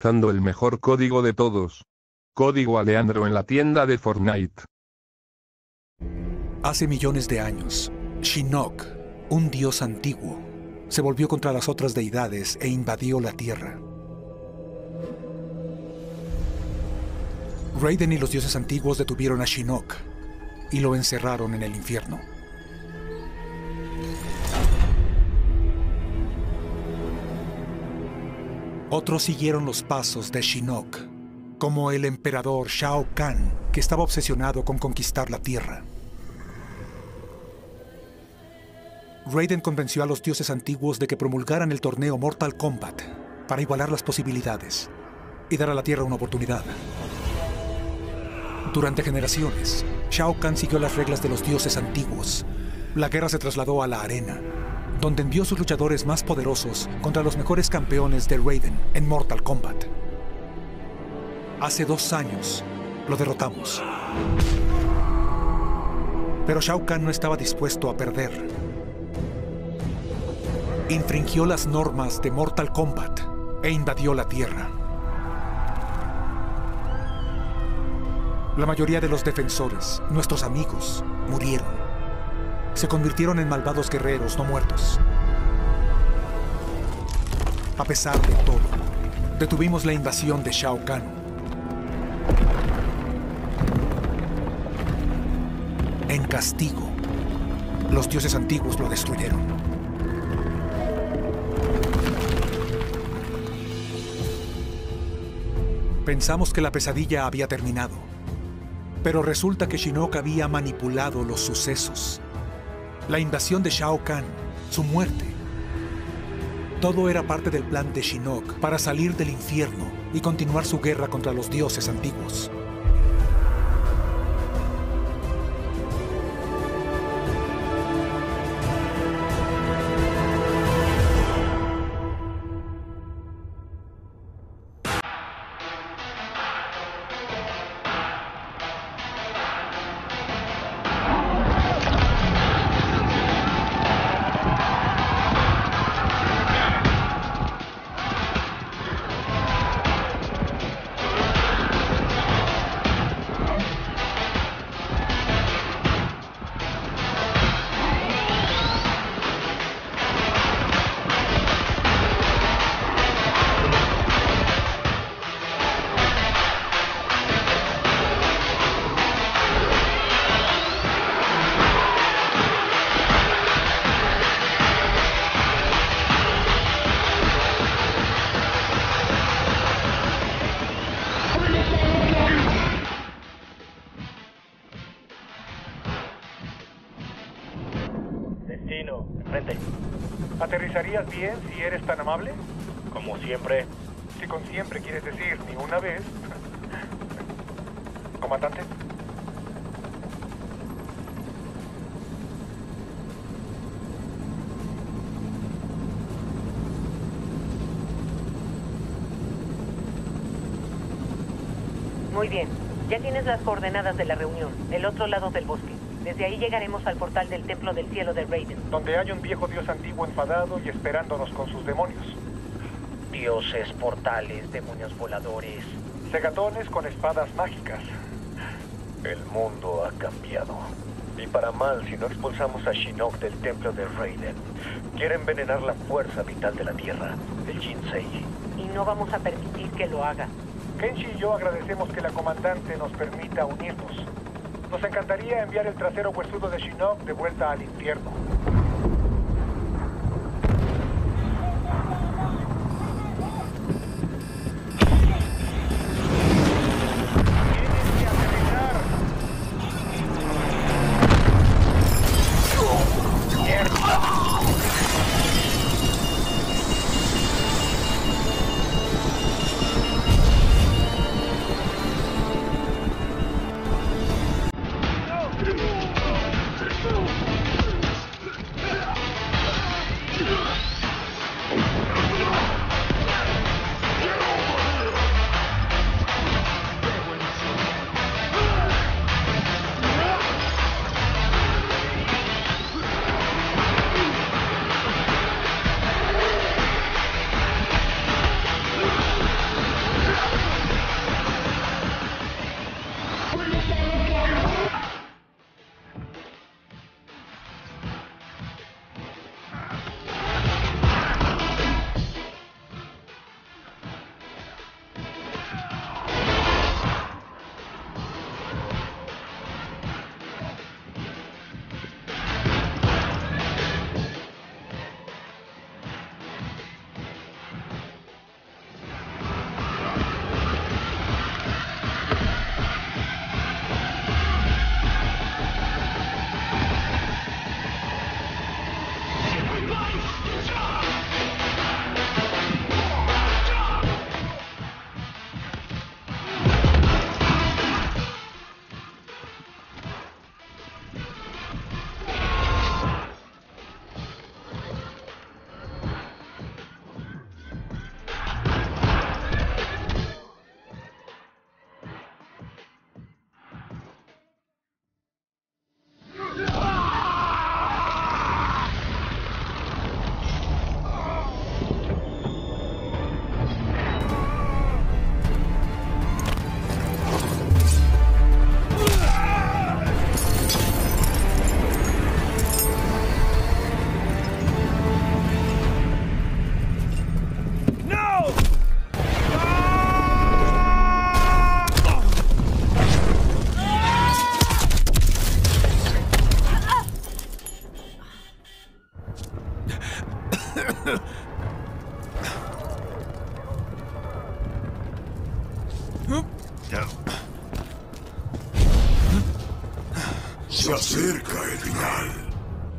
Dando el mejor código de todos. Código Aleandro en la tienda de Fortnite. Hace millones de años, Shinnok, un dios antiguo, se volvió contra las otras deidades e invadió la Tierra. Raiden y los dioses antiguos detuvieron a Shinnok y lo encerraron en el infierno. Otros siguieron los pasos de Shinnok, como el emperador Shao Kahn, que estaba obsesionado con conquistar la Tierra. Raiden convenció a los dioses antiguos de que promulgaran el torneo Mortal Kombat para igualar las posibilidades y dar a la Tierra una oportunidad. Durante generaciones, Shao Kahn siguió las reglas de los dioses antiguos. La guerra se trasladó a la arena, donde envió sus luchadores más poderosos contra los mejores campeones de Raiden en Mortal Kombat. Hace dos años lo derrotamos. Pero Shao Kahn no estaba dispuesto a perder. Infringió las normas de Mortal Kombat e invadió la Tierra. La mayoría de los defensores, nuestros amigos, murieron se convirtieron en malvados guerreros no muertos. A pesar de todo, detuvimos la invasión de Shao Kahn. En castigo, los dioses antiguos lo destruyeron. Pensamos que la pesadilla había terminado, pero resulta que Shinnok había manipulado los sucesos la invasión de Shao Kahn, su muerte. Todo era parte del plan de Shinnok para salir del infierno y continuar su guerra contra los dioses antiguos. ¿Aterrizarías bien si eres tan amable? Como siempre. Si con siempre quieres decir ni una vez. Comandante. Muy bien. Ya tienes las coordenadas de la reunión, el otro lado del bosque. Desde ahí llegaremos al portal del Templo del Cielo de Raiden. Donde hay un viejo dios antiguo enfadado y esperándonos con sus demonios. Dioses, portales, demonios voladores. Segatones con espadas mágicas. El mundo ha cambiado. Y para mal si no expulsamos a Shinnok del Templo de Raiden. Quiere envenenar la fuerza vital de la Tierra, el Jinsei. Y no vamos a permitir que lo haga. Kenshi y yo agradecemos que la comandante nos permita unirnos. Nos encantaría enviar el trasero huesudo de Shinnok de vuelta al infierno.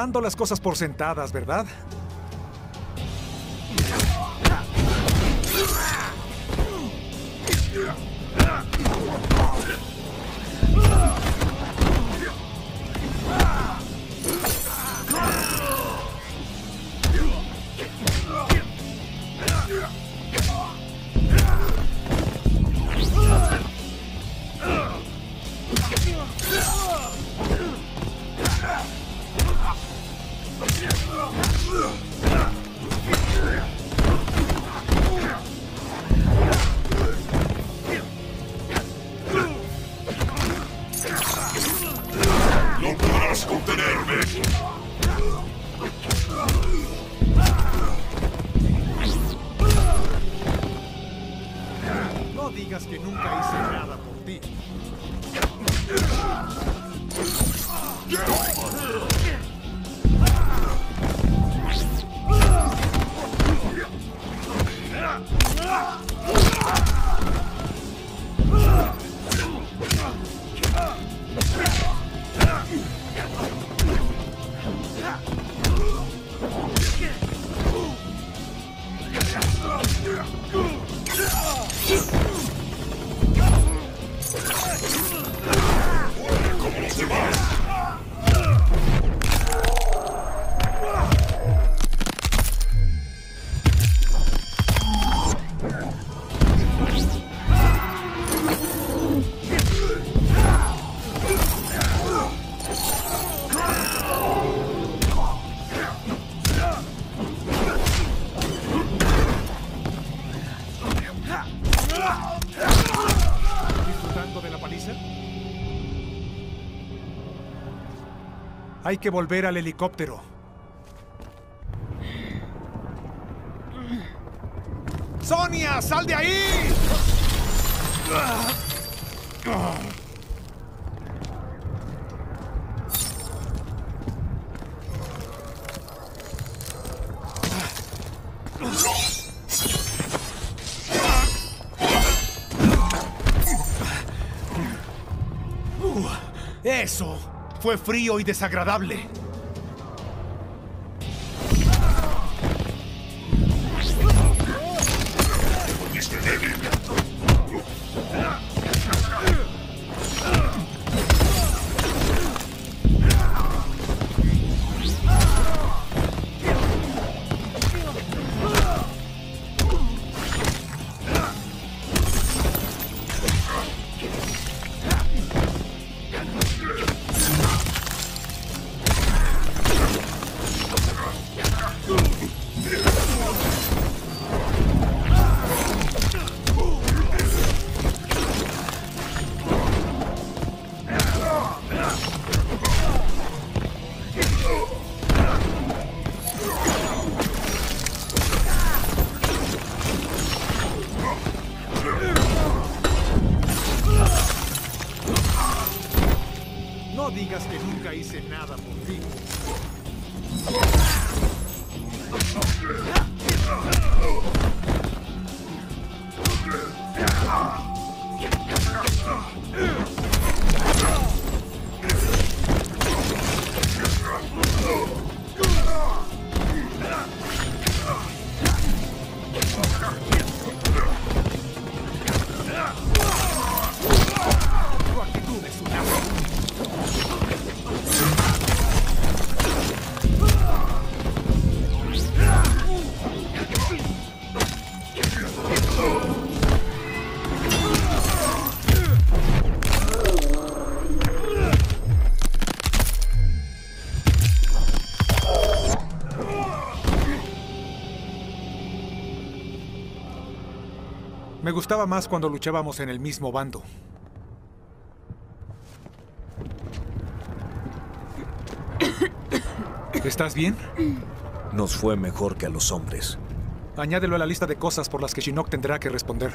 Dando las cosas por sentadas, ¿verdad? Hay que volver al helicóptero. ¡Sonia, sal de ahí! Eso fue frío y desagradable. Gustaba más cuando luchábamos en el mismo bando. ¿Estás bien? Nos fue mejor que a los hombres. Añádelo a la lista de cosas por las que Shinnok tendrá que responder.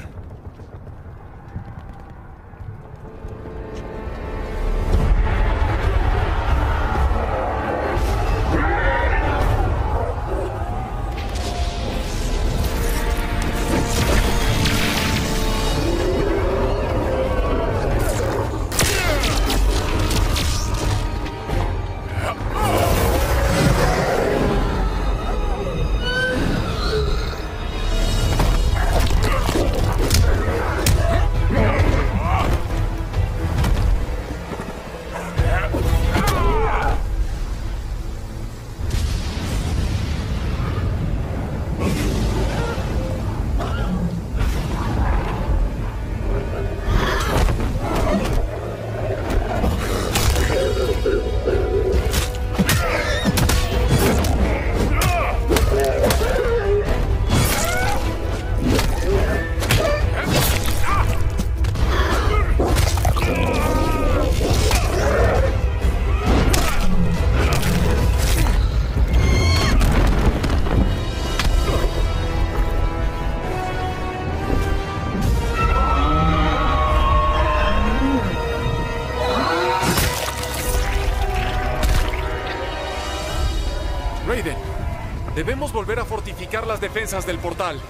Las defensas del portal.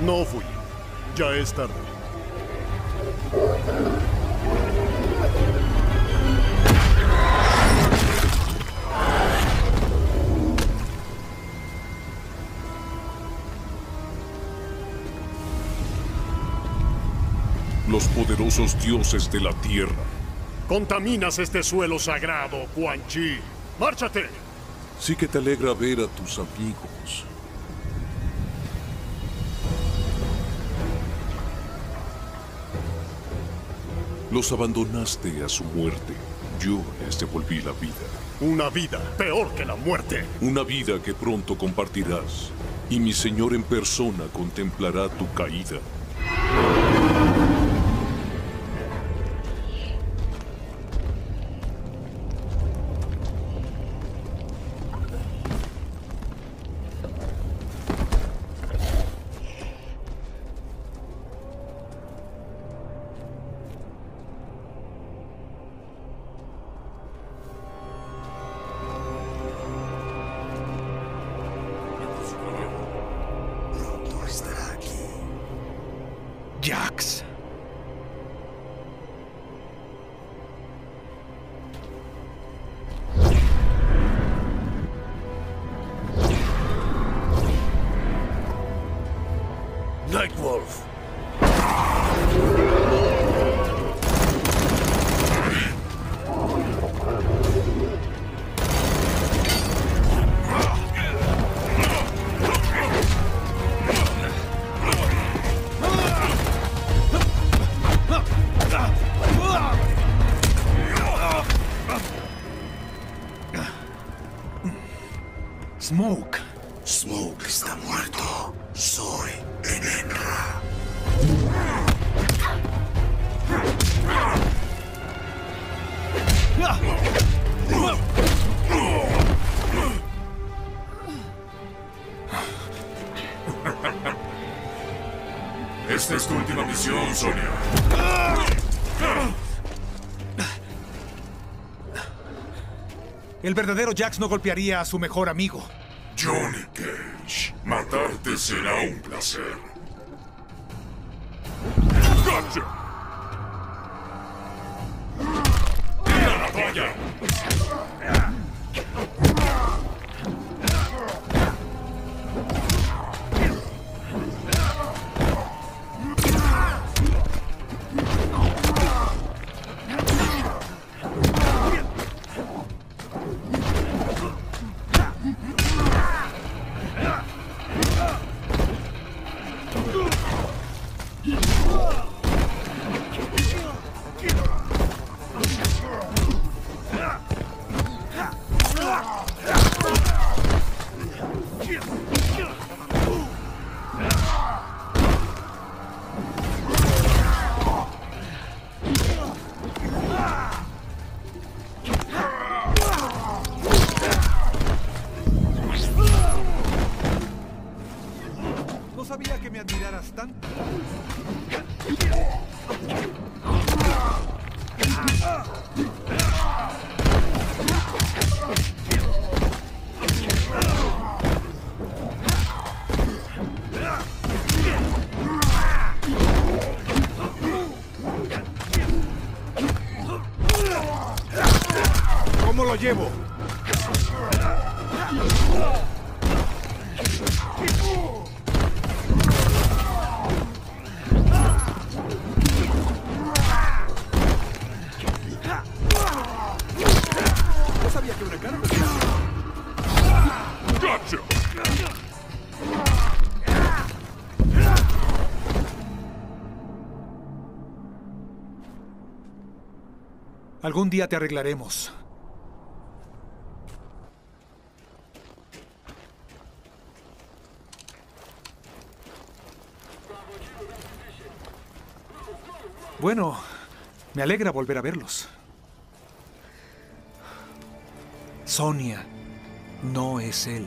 No fui. Ya es tarde. Los poderosos dioses de la tierra. Contaminas este suelo sagrado, Quan Chi. ¡Márchate! Sí que te alegra ver a tus amigos. Los abandonaste a su muerte. Yo les devolví la vida. Una vida peor que la muerte. Una vida que pronto compartirás. Y mi Señor en persona contemplará tu caída. Sonia. El verdadero Jax no golpearía a su mejor amigo. Johnny Cage. Matarte será un placer. ¡Gotcha! ¡Tira la lo llevo? No sabía que una cara ¡Gotcha! Algún día te arreglaremos. Bueno, me alegra volver a verlos. Sonia no es él.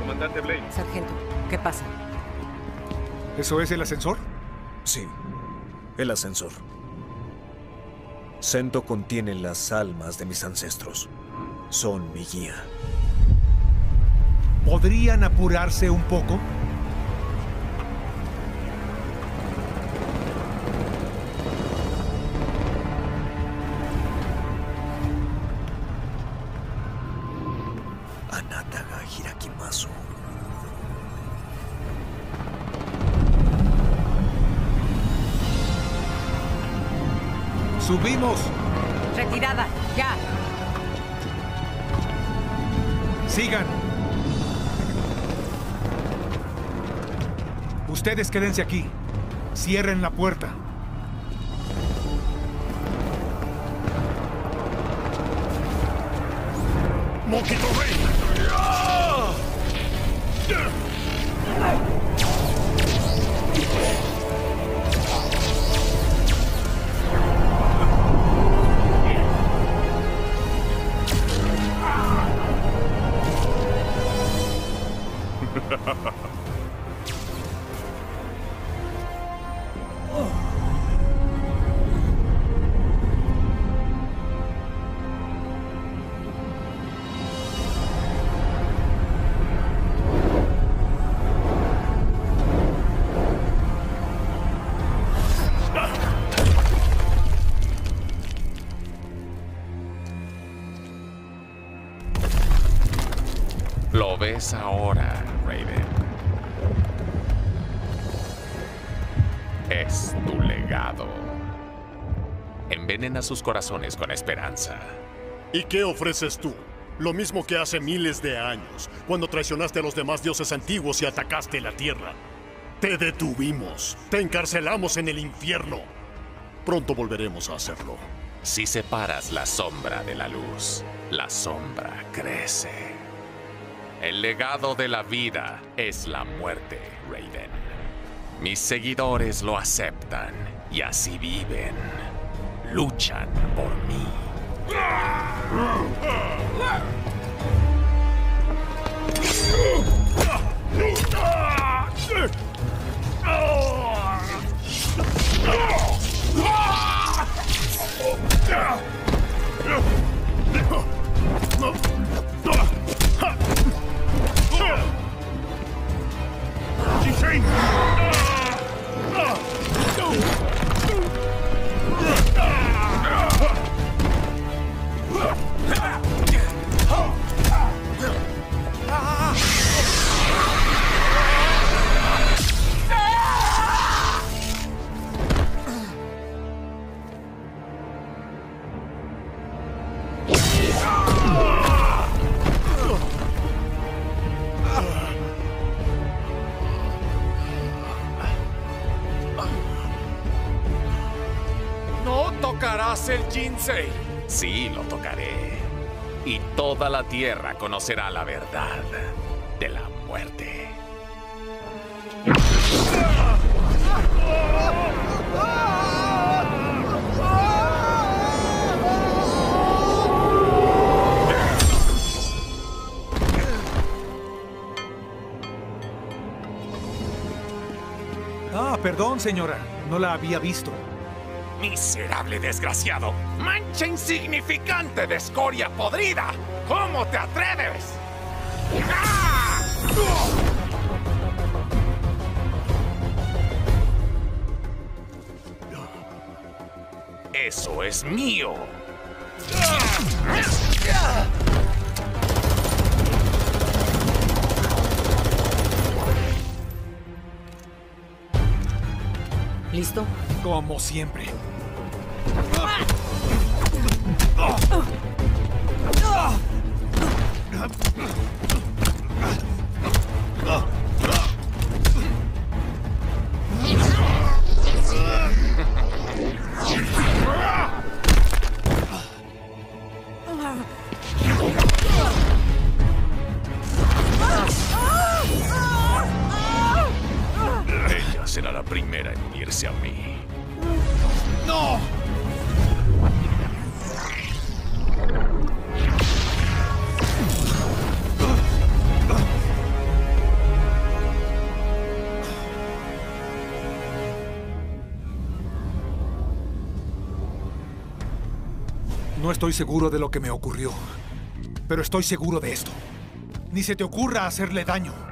Comandante Blake, Sargento, ¿qué pasa? ¿Eso es el ascensor? Sí, el ascensor. Sento contiene las almas de mis ancestros. Son mi guía. ¿Podrían apurarse un poco? ¡Subimos! Retirada, ya. ¡Sigan! Ustedes quédense aquí. Cierren la puerta. ¡Mokito Rey! Ves ahora, Raiden. Es tu legado. Envenena sus corazones con esperanza. ¿Y qué ofreces tú? Lo mismo que hace miles de años, cuando traicionaste a los demás dioses antiguos y atacaste la Tierra. Te detuvimos, te encarcelamos en el infierno. Pronto volveremos a hacerlo. Si separas la sombra de la luz, la sombra crece. El legado de la vida es la muerte, Raiden. Mis seguidores lo aceptan y así viven. Luchan por mí. Tocarás el Jinsei? Sí, lo tocaré. Y toda la tierra conocerá la verdad de la muerte. Ah, perdón, señora. No la había visto. Miserable desgraciado. Mancha insignificante de escoria podrida. ¿Cómo te atreves? Eso es mío. ¿Listo? Como siempre. ¡No! No estoy seguro de lo que me ocurrió, pero estoy seguro de esto. Ni se te ocurra hacerle daño.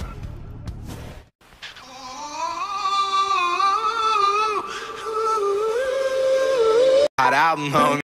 album, homie.